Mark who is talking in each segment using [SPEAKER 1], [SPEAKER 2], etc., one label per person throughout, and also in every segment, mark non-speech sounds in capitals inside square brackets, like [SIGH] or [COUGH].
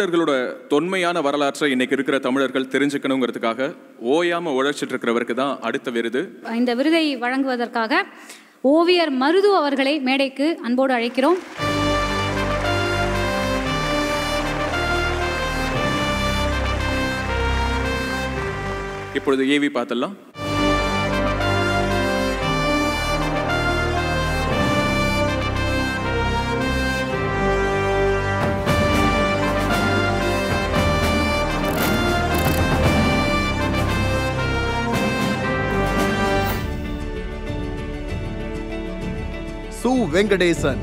[SPEAKER 1] தமிழர்களோட தொன்மையான வரலாற்றை இன்னைக்கு இருக்கிற தமிழர்கள் தெரிஞ்சுக்கணுங்கிறதுக்காக ஓயாம உழைச்சிட்டு இருக்கிறவருக்கு தான் அடுத்த விருது.
[SPEAKER 2] இந்த விருதை வழங்குவதற்காக ஓவியர் மருது அவர்களை மேடைக்கு அன்போடு அழைக்கிறோம்.
[SPEAKER 1] இப்பொழுது ஏவி பார்த்தலாம்
[SPEAKER 3] வெங்கடேசன்.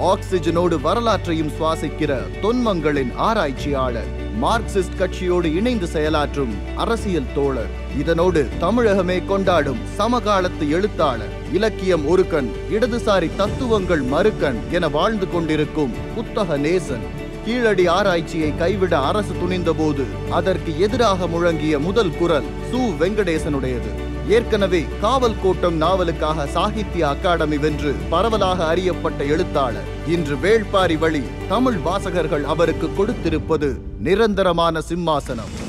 [SPEAKER 3] ஆக்சிஜனோடு வரலாற்றையும் சுவாசிக்கிற தொன்மங்களின் ஆராய்ச்சியாளர் மார்க்சிஸ்ட் கட்சியோடு இணைந்து செயலாற்றும் அரசியல் தோழர் இதனோடு தமிழகமே கொண்டாடும் சமகாலத்து எழுத்தாளர் இலக்கியம் ஒருக்கன் இடதுசாரி தத்துவங்கள் மறுக்கன் என வாழ்ந்து கொண்டிருக்கும் புத்தக நேசன். கீழடி ஆராய்ச்சியை கைவிட அரசு துணிந்தபோது அதற்கு எதிராக முழங்கிய முதல் குரல் சு. வெங்கடேசனுடையது. ஏற்கனவே காவல் கோட்டம் நாவலுக்காக சாகித்ய அகாடமி வென்று பரவலாக அறியப்பட்ட எழுத்தாளர். இன்று வேள்பாரி வழி தமிழ் வாசகர்கள் அவருக்கு கொடுத்திருப்பது நிரந்தரமான சிம்மாசனம்.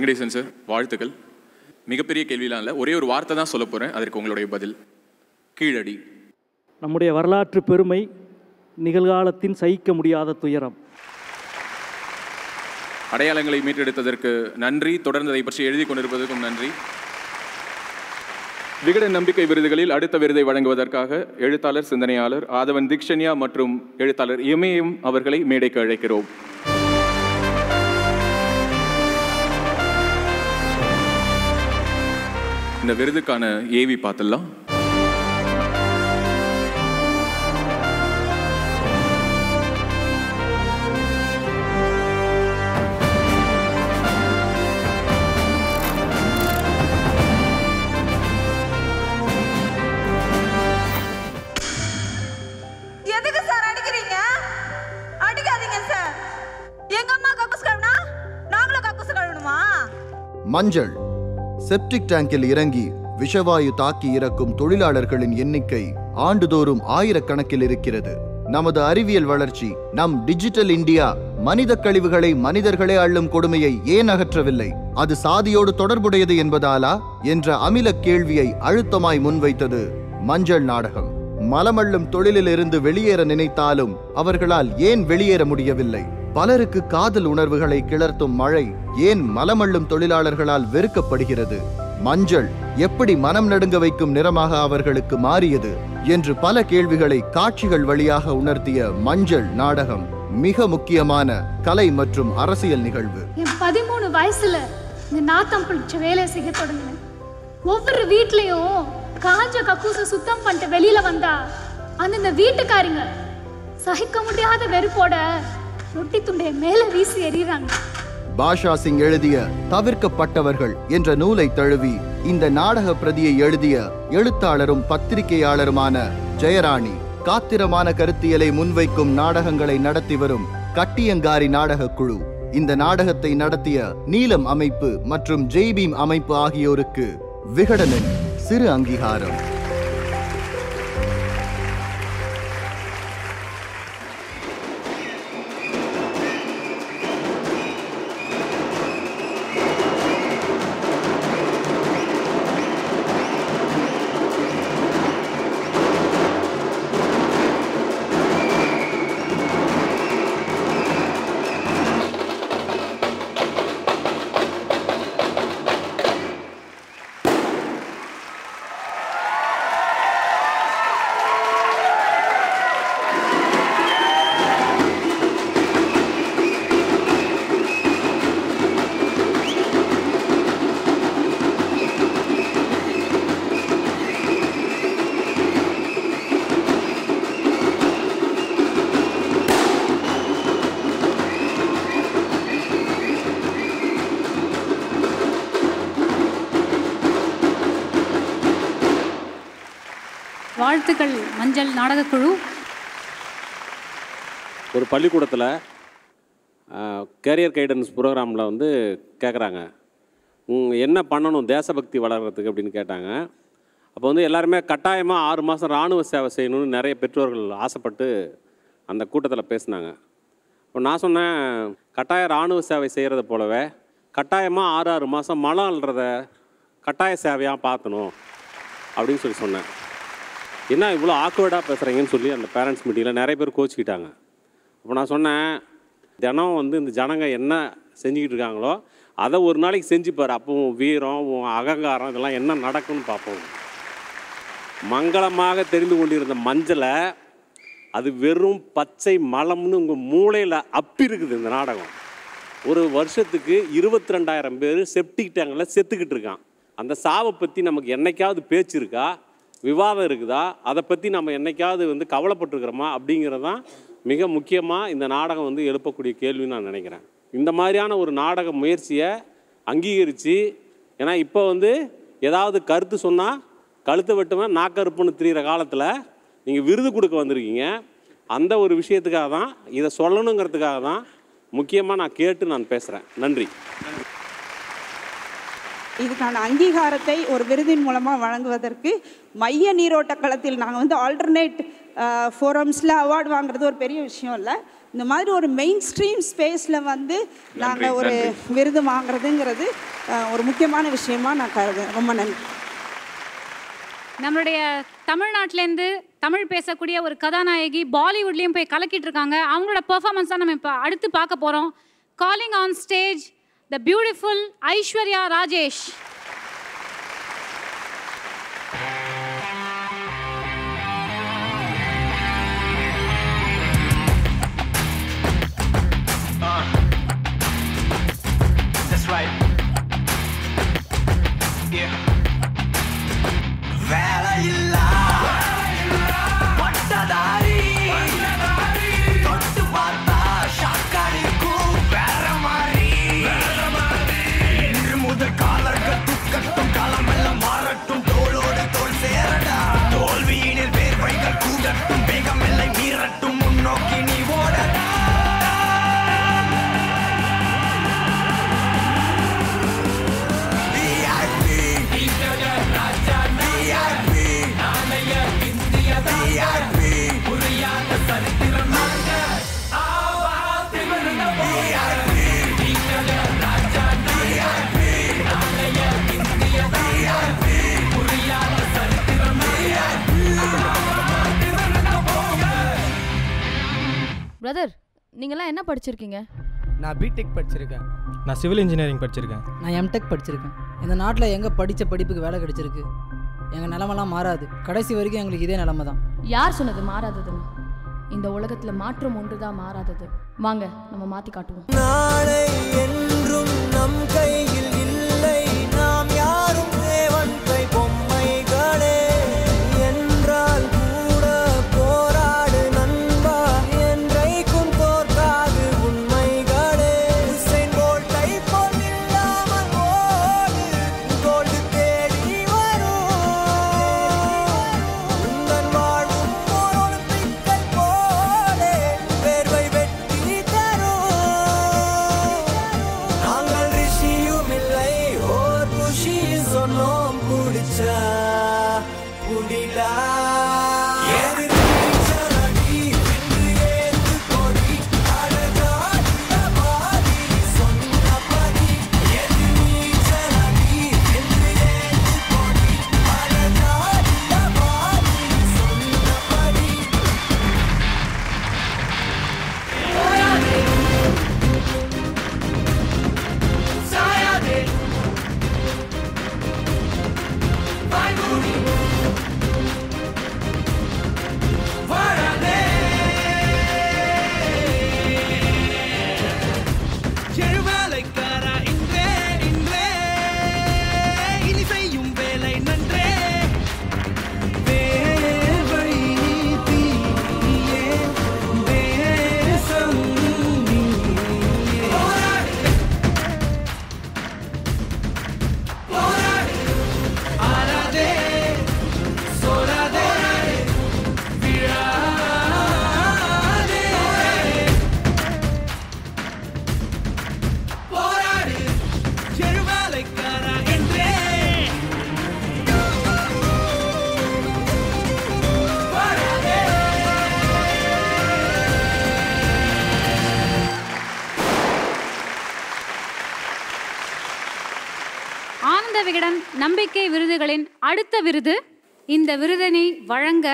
[SPEAKER 1] வெங்கடேசன் சார் வாழ்த்துக்கள். மிகப்பெரிய கேள்விலாம் இல்லை. ஒரே ஒரு வார்த்தை தான் சொல்ல போகிறேன் அதற்கு உங்களுடைய பதில். கீழடி.
[SPEAKER 4] நம்முடைய வரலாற்று பெருமை நிகழ்காலத்தின் சகிக்க முடியாத துயரம்.
[SPEAKER 1] அடையாளங்களை மீட்டெடுத்ததற்கு நன்றி. தொடர்ந்து அதை பற்றி எழுதி கொண்டிருப்பதற்கும் நன்றி. விகடன் நம்பிக்கை விருதுகளில் அடுத்த விருதை வழங்குவதற்காக எழுத்தாளர் சிந்தனையாளர் ஆதவன் திக்ஷன்யா மற்றும் எழுத்தாளர் இமயம் அவர்களை மேடைக்கு அழைக்கிறோம். இந்த விருதுக்கான ஏவி பார்த்துடலாம்.
[SPEAKER 5] எதுக்கு சார் அடிக்கிறீங்க? அடிக்காதீங்க சார். எங்க அம்மா கக்கூஸ் கழுவுனா நாங்களும் கக்கூஸ் கழுவணுமா?
[SPEAKER 3] மஞ்சள். செப்டிக் டேங்கில் இறங்கி விஷவாயு தாக்கி இறக்கும் தொழிலாளர்களின் எண்ணிக்கை ஆண்டுதோறும் ஆயிரக்கணக்கில் இருக்கிறது. நமது அறிவியல் வளர்ச்சி நம் டிஜிட்டல் இந்தியா மனித கழிவுகளை மனிதர்களே அள்ளும் கொடுமையை ஏன் அகற்றவில்லை? அது சாதியோடு தொடர்புடையது என்பதாலா? என்ற அமில கேள்வியை அழுத்தமாய் முன்வைத்தது மஞ்சள் நாடகம். மலமள்ளும் தொழிலிலிருந்து வெளியேற நினைத்தாலும் அவர்களால் ஏன் வெளியேற முடியவில்லை? பலருக்கு காதல் உணர்வுகளை கிளர்த்தும் மழை ஏன் மலமள்ளும் தொழிலாளர்களால் வெறுக்கப்படுகிறது? மஞ்சள் எப்படி மனம் நடுங்க வைக்கும் நிறமாக அவர்களுக்கு மாறியது? என்று பல கேள்விகளை காட்சிகள் வழியாக உணர்த்திய மஞ்சள் நாடகம் மிக முக்கியமான கலை மற்றும் அரசியல் நிகழ்வு.
[SPEAKER 6] என் பதிமூணு வயசுல இந்த நாத்தம் பிடிச்ச வேலை செய்ய தொடங்கினேன். ஒவ்வொரு வீட்லயும் காஞ்ச கக்கூச சுத்தம் பண்ணிட்டு வெளியில வந்தா அந்தந்த வீட்டுக்காரிங்க சகிக்க முடியாத வெறுப்போட ரொட்டி துண்டைய மேல வீசி எறிகிறாங்க
[SPEAKER 3] பாஷா சிங் எழுதிய தவிர்க்கப்பட்டவர்கள் என்ற நூலை தழுவி இந்த நாடக பிரதியை எழுதிய எழுத்தாளரும் பத்திரிகையாளருமான ஜெயராணி காத்திரமான கருத்தியலை முன்வைக்கும் நாடகங்களை நடத்தி வரும் கட்டியங்காரி நாடக குழு. இந்த நாடகத்தை நடத்திய நீலம் அமைப்பு மற்றும் ஜெய்பீம் அமைப்பு ஆகியோருக்கு விகடனின் சிறு அங்கீகாரம்.
[SPEAKER 2] வாழ்த்துக்கள் மஞ்சள் நாடகக்குழு.
[SPEAKER 7] ஒரு பள்ளிக்கூடத்தில் கேரியர் கைடன்ஸ் ப்ரோக்ராமில் வந்து கேட்குறாங்க என்ன பண்ணணும் தேசபக்தி வளர்கிறதுக்கு அப்படின்னு கேட்டாங்க. அப்போ வந்து எல்லாருமே கட்டாயமாக ஆறு மாதம் இராணுவ சேவை செய்யணும்னு நிறைய பெற்றோர்கள் ஆசைப்பட்டு அந்த கூட்டத்தில் பேசினாங்க. இப்போ நான் சொன்னேன் கட்டாய இராணுவ சேவை செய்கிறத போலவே கட்டாயமாக ஆறு ஆறு மாதம் மலம் அல்றத கட்டாய சேவையாக பார்த்தணும் அப்படின்னு சொல்லி சொன்னேன். என்ன இவ்வளோ ஆக்வர்டாக பேசுகிறீங்கன்னு சொல்லி அந்த பேரண்ட்ஸ் மீட்டிங்கில் நிறைய பேர் கோச்சிக்கிட்டாங்க. அப்போ நான் சொன்னேன் தினம் வந்து இந்த ஜனங்க என்ன செஞ்சுக்கிட்டு இருக்காங்களோ அதை ஒரு நாளைக்கு செஞ்சுப்பார் அப்போ உன் வீரம் உன் அகங்காரம் இதெல்லாம் என்ன நடக்கும்னு பார்ப்போம். மங்களமாக தெரிந்து கொண்டிருந்த மஞ்சளை அது வெறும் பச்சை மலம்னு உங்கள் மூளையில் அப்பி இருக்குது இந்த நாடகம். ஒரு வருஷத்துக்கு இருபத்தி ரெண்டாயிரம் பேர் செப்டிக் டேங்கில் செத்துக்கிட்டு இருக்கான். அந்த சாவை பற்றி நமக்கு என்னைக்காவது பேச்சு இருக்கா? விவாதம் இருக்குதா? அதை பற்றி நம்ம என்னைக்காவது வந்து கவலைப்பட்டிருக்கிறோமா? அப்படிங்கிறது தான் மிக முக்கியமாக இந்த நாடகம் வந்து எழுப்பக்கூடிய கேள்வின்னு நான் நினைக்கிறேன். இந்த மாதிரியான ஒரு நாடக முயற்சியை அங்கீகரித்து ஏன்னா இப்போ வந்து ஏதாவது கருத்து சொன்னால் கழுத்தை வெட்டுவேன் நாக்கருப்புன்னு திரிகிற காலத்தில் நீங்கள் விருது கொடுக்க வந்திருக்கீங்க. அந்த ஒரு விஷயத்துக்காக தான் இதை சொல்லணுங்கிறதுக்காக தான் முக்கியமாக நான் கேட்டு நான் பேசுகிறேன் நன்றி.
[SPEAKER 8] இதுக்கான அங்கீகாரத்தை ஒரு விருதின் மூலமாக வழங்குவதற்கு மைய நீரோட்ட களத்தில் நாங்கள் வந்து ஆல்டர்னேட் ஃபோரம்ஸில் அவார்டு வாங்குறது ஒரு பெரிய விஷயம் இல்லை. இந்த மாதிரி ஒரு மெயின் ஸ்ட்ரீம் ஸ்பேஸில் வந்து நாங்கள் ஒரு விருது வாங்குறதுங்கிறது ஒரு முக்கியமான விஷயமா நான் கருதுறேன். ரொம்ப நன்றி.
[SPEAKER 2] நம்மளுடைய தமிழ்நாட்டிலேருந்து தமிழ் பேசக்கூடிய ஒரு கதாநாயகி பாலிவுட்லேயும் போய் கலக்கிட்டு இருக்காங்க. அவங்களோட பெர்ஃபார்மன்ஸ் தான் நம்ம இப்போ அடுத்து பார்க்க போகிறோம் calling on stage
[SPEAKER 9] the beautiful Aishwarya
[SPEAKER 10] Rajesh. நீங்களாம் என்ன படிச்சிருக்கீங்க?
[SPEAKER 11] நான் பிடெக் படிச்சிருக்கேன்.
[SPEAKER 12] நான் சிவில் இன்ஜினியரிங் படிச்சிருக்கேன்.
[SPEAKER 11] நான் எம்டெக் படிச்சிருக்கேன். இந்த நாட்டில் எங்கே படித்த படிப்புக்கு வேலை கிடைச்சிருக்கு? எங்கள் நிலமெல்லாம் மாறாது. கடைசி வரைக்கும் எங்களுக்கு இதே நிலமை தான்.
[SPEAKER 10] யார் சொன்னது மாறாததுன்னு? இந்த உலகத்துல மாற்றம் ஒன்றுதான் மாறாதது. வாங்க நம்ம மாத்தி காட்டுவோம்.
[SPEAKER 9] நாளை என்றும் நம் கையில்
[SPEAKER 2] நம்பிக்கை விருதுகளின் அடுத்த விருது இந்த விருதினை வழங்க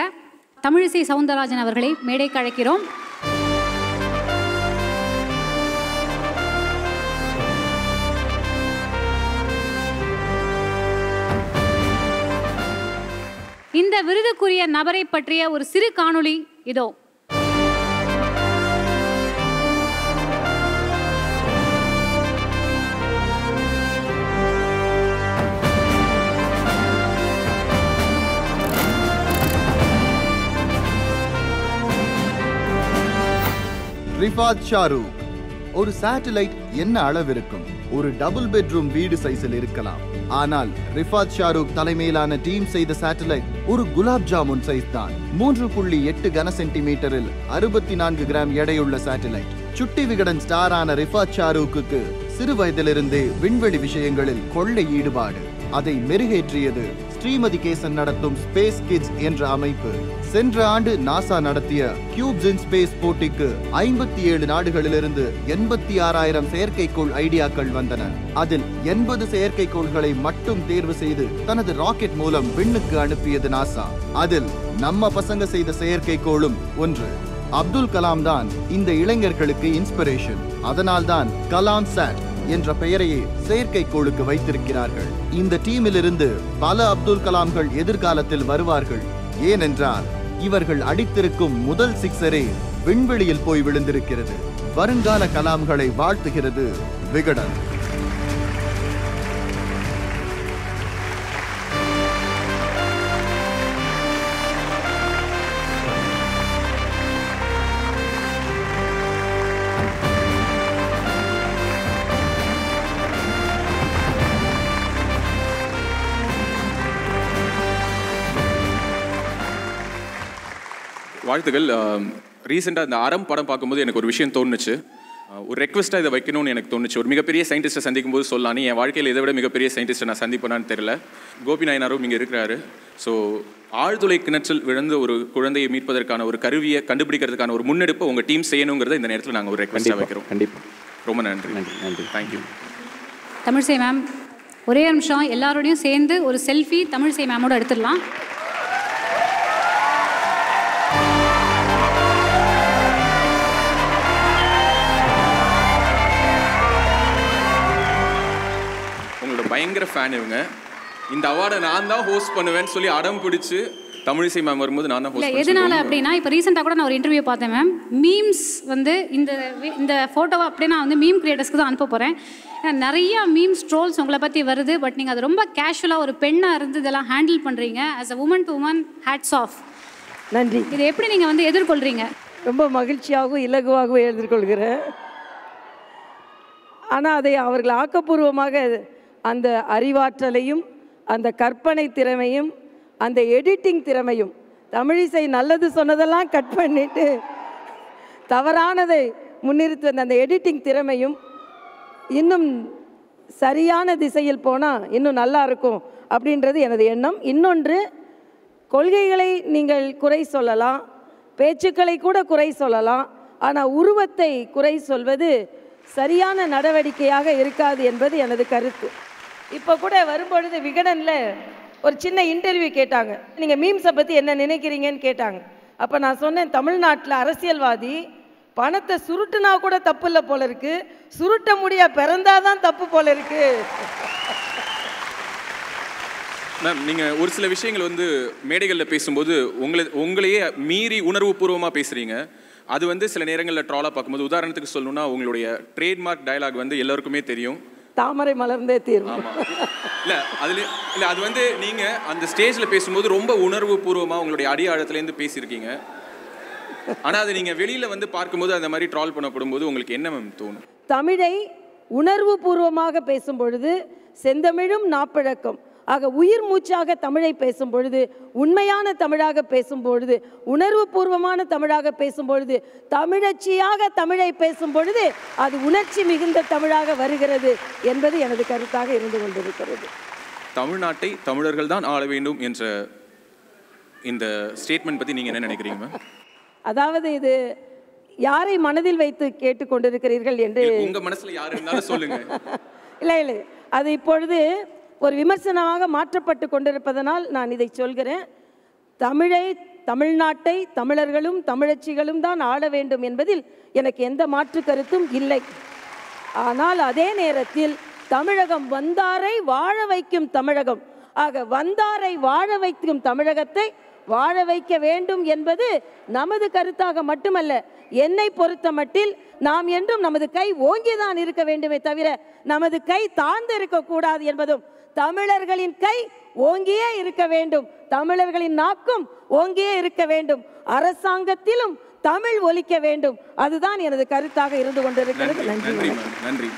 [SPEAKER 2] தமிழிசை சவுந்தரராஜன் அவர்களை மேடைக்கு அழைக்கிறோம். இந்த விருதுக்குரிய நபரை பற்றிய ஒரு சிறு காணொளி இதோ.
[SPEAKER 3] ரிஃபாத் ஷாரு. ஒரு சேட்டலைட் என்ன அளவிருக்கும்? ஒரு டபுள் பெட்ரூம் வீடு சைஸில் இருக்கலாம். ஆனால் ரிஃபாத் ஷாருக் தலைமையிலான டீம் செய்த சேட்டலைட் ஒரு குலாப் ஜாமுன் சைஸ் தான். மூன்று புள்ளி எட்டு கன சென்டிமீட்டரில் அறுபத்தி நான்கு கிராம் எடையுள்ள சேட்டலைட் சுட்டி விகடன் ஸ்டாரான ரிஃபாத் ஷாருக்கு சிறு வயதிலிருந்தே விண்வெளி விஷயங்களில் கொள்ளை ஈடுபாடு. அதை மெருகேற்றியது ஸ்ரீமதி கேசன் நடத்தும் ஸ்பேஸ் கிட்ஸ் என்ற அமைப்பு. சென்ற ஆண்டு நாசா நடத்திய கியூப்ஸ் இன் ஸ்பேஸ் போட்டிக்கு ஐம்பத்தி ஏழு நாடுகளிலிருந்து எண்பத்தி ஆறாயிரம் செயற்கைக்கோள் ஐடியாக்கள் வந்தன. அதில் எண்பது செயற்கைக்கோள்களை மட்டும் தேர்வு செய்து தனது ராக்கெட் மூலம் விண்ணுக்கு அனுப்பியது நாசா அதில் நம்ம பசங்க செய்த செயற்கைக்கோளும் ஒன்று. அப்துல் கலாம் தான் இந்த இளைஞர்களுக்கு இன்ஸ்பிரேஷன் அதனால்தான் கலாம் சாட் என்ற பெயரையே செயற்கைக்கோளுக்கு வைத்திருக்கிறார்கள். இந்த டீமிலிருந்து பல அப்துல் கலாம்கள் எதிர்காலத்தில் வருவார்கள். ஏனென்றால் இவர்கள் அடித்திருக்கும் முதல் சிக்ஸரே விண்வெளியில் போய் விழுந்திருக்கிறது. வருங்கால கலாம்களை வாழ்த்துகிறது விகடன்.
[SPEAKER 1] வாழ்த்துக்கள். ரீசெண்டாக இந்த அறம் படம் பார்க்கும்போது எனக்கு ஒரு விஷயம் தோணுச்சு. ஒரு ரெக்வஸ்ட்டாக இதை வைக்கணும்னு எனக்கு தோணுச்சு. ஒரு மிகப்பெரிய சயின்டிஸ்ட்டை சந்திக்கும் போது சொல்லலாம் என் வாழ்க்கையில் இதை விட மிகப்பெரிய சயின்டிஸ்ட்டை நான் சந்திப்பேனான்னு தெரியல. கோபி நாயனாரும் இங்கே இருக்கிறாரு. ஸோ ஆழ்துளை கிணற்றில் விழுந்த ஒரு குழந்தையை மீட்பதற்கான ஒரு கருவியை கண்டுபிடிக்கிறதுக்கான ஒரு முன்னெடுப்பை உங்கள் டீம் செய்யணுங்கிறத இந்த நேரத்தில் நாங்கள் ஒரு ரெக்வஸ்ட்டாக வைக்கிறோம்.
[SPEAKER 7] கண்டிப்பாக
[SPEAKER 1] ரொம்ப நன்றி. நன்றி நன்றி. தேங்க்யூ
[SPEAKER 2] தமிழிசை மேம் ஒரே நிமிஷம். எல்லாரோடையும் சேர்ந்து ஒரு செல்ஃபி தமிழிசை மேமோட எடுத்துடலாம்.
[SPEAKER 1] பயங்கர ஃபேன் இவங்க. இந்த அவார்டை நான் தான் ஹோஸ்ட் பண்ணுவேன்னு சொல்லி அடம் பிடிச்சு தமிழிசை மேம் வரும்போது நான் தான்
[SPEAKER 2] எதனால அப்படின்னா இப்போ ரீசெண்டாக கூட நான் ஒரு இன்டர்வியூ பார்த்தேன் மேம் மீம்ஸ் வந்து இந்த இந்த ஃபோட்டோவை அப்படியே நான் வந்து மீம் கிரியேட்டர்ஸ்க்கு தான் அனுப்ப போகிறேன் நிறைய மீம்ஸ் ட்ரோல்ஸ் உங்களை பற்றி வருது. பட் நீங்கள் அது ரொம்ப கேஷுவலாக ஒரு பெண்ணாக இருந்து இதெல்லாம் ஹேண்டில் பண்ணுறீங்க as a woman to woman hats off
[SPEAKER 13] நன்றி.
[SPEAKER 2] இதை எப்படி நீங்கள் வந்து எதிர்கொள்கிறீங்க
[SPEAKER 13] ரொம்ப மகிழ்ச்சியாகவும் இலகுவாகவும் எதிர்கொள்கிறேன். ஆனால் அதை அவர்கள் ஆக்கப்பூர்வமாக அந்த அறிவாற்றலையும் அந்த கற்பனை திறமையும் அந்த எடிட்டிங் திறமையும். தமிழிசை நல்லது சொன்னதெல்லாம் கட் பண்ணிட்டு தவறானதை முன்னிறுத்தி வந்த அந்த எடிட்டிங் திறமையும் இன்னும் சரியான திசையில் போனால் இன்னும் நல்லா இருக்கும் அப்படின்றது எனது எண்ணம். இன்னொன்று கொள்கைகளை நீங்கள் குறை சொல்லலாம் பேச்சுக்களை கூட குறை சொல்லலாம் ஆனால் உருவத்தை குறை சொல்வது சரியான நடவடிக்கையாக இருக்காது என்பது எனது கருத்து. இப்போ கூட வரும்பொழுது விகடனில் ஒரு சின்ன இன்டர்வியூ கேட்டாங்க. நீங்கள் மீம்ஸை பற்றி என்ன நினைக்கிறீங்கன்னு கேட்டாங்க. அப்போ நான் சொன்னேன் தமிழ்நாட்டில் அரசியல்வாதி பணத்தை சுருட்டுனா கூட தப்பு இல்லை போல இருக்கு. சுருட்ட முடிய பிறந்தாதான் தப்பு போல இருக்கு.
[SPEAKER 1] மேம் நீங்கள் ஒரு சில விஷயங்கள் வந்து மேடைகளில் பேசும்போது உங்களை உங்களையே மீறி உணர்வு பூர்வமாக பேசுகிறீங்க அது வந்து சில நேரங்களில் ட்ராலாக பார்க்கும்போது உதாரணத்துக்கு சொல்லணும்னா உங்களுடைய ட்ரேட்மார்க் டயலாக் வந்து எல்லாருக்குமே தெரியும்.
[SPEAKER 13] தாமரை மலர்ந்தே தீர்வு.
[SPEAKER 1] இல்லை அதில் இல்லை அது வந்து நீங்கள் அந்த ஸ்டேஜில் பேசும்போது ரொம்ப உணர்வுபூர்வமாக உங்களுடைய அடி ஆழத்துலேருந்து பேசியிருக்கீங்க. ஆனால் அது நீங்கள் வெளியில் வந்து பார்க்கும்போது அந்த மாதிரி ட்ரால் பண்ணப்படும் போது உங்களுக்கு என்ன மேம் தோணும்?
[SPEAKER 13] தமிழை உணர்வு பூர்வமாக பேசும் பொழுது செந்தமிழும் நாப்பழக்கம். ஆக உயிர் மூச்சாக தமிழை பேசும் பொழுது உண்மையான தமிழாக பேசும் பொழுது உணர்வு பூர்வமான தமிழாக பேசும் பொழுது தமிழச்சியாக தமிழை பேசும் பொழுது அது உணர்ச்சி மிகுந்த தமிழாக வருகிறது என்பது எனது கருத்தாக இருந்து கொண்டிருக்கிறது.
[SPEAKER 1] தமிழ்நாட்டை தமிழர்கள் தான் ஆள வேண்டும் என்ற இந்த ஸ்டேட்மெண்ட் பற்றி நீங்கள் என்ன நினைக்கிறீங்க
[SPEAKER 13] அதாவது இது யாரை மனதில் வைத்து கேட்டுக்கொண்டிருக்கிறீர்கள் என்று
[SPEAKER 1] உங்கள் மனசில் யார் இருந்தாலும் சொல்லுங்கள் [LAUGHS]
[SPEAKER 13] இல்லை இல்லை. அது இப்பொழுது ஒரு விமர்சனமாக மாற்றப்பட்டு கொண்டிருப்பதனால் நான் இதை சொல்கிறேன். தமிழை தமிழ்நாட்டை தமிழர்களும் தமிழச்சிகளும் தான் ஆள வேண்டும் என்பதில் எனக்கு எந்த மாற்று கருத்தும் இல்லை. ஆனால் அதே நேரத்தில் தமிழகம் வந்தாரை வாழ வைக்கும் தமிழகம். ஆக வந்தாரை வாழ வைக்கும் தமிழகத்தை வாழ வைக்க வேண்டும் என்பது நமது கருத்தாக மட்டுமல்ல என்னை பொறுத்த மட்டில் நாம் என்றும் நமது கை ஓங்கிதான் இருக்க வேண்டுமே தவிர நமது கை தாழ்ந்து இருக்கக்கூடாது என்பதும் தமிழர்களின் கை ஓங்கியே இருக்க வேண்டும். தமிழர்களின் நாக்கும் ஓங்கியே இருக்க வேண்டும். அரசாங்கத்திலும் தமிழ் ஒலிக்க வேண்டும். அதுதான் எனது கருத்தாக இருந்து கொண்டிருக்கிறது.
[SPEAKER 1] நன்றி நன்றி